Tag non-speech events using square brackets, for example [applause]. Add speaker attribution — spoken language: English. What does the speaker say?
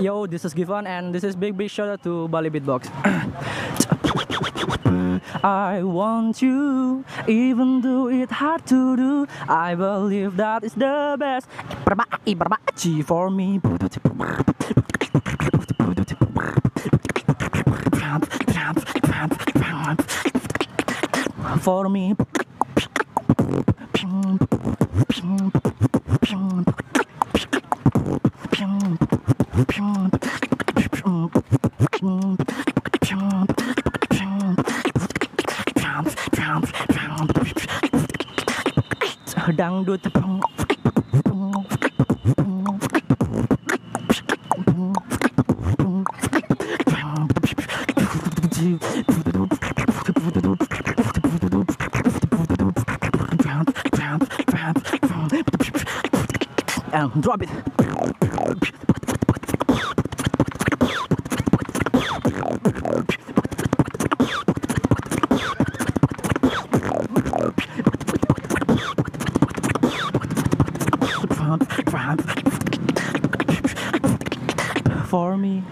Speaker 1: Yo, this is Given and this is big big shout out to Bali Beatbox. [coughs] I want you, even though it's hard to do. I believe that is the best. for me. For me. Dangdut. Drop it for me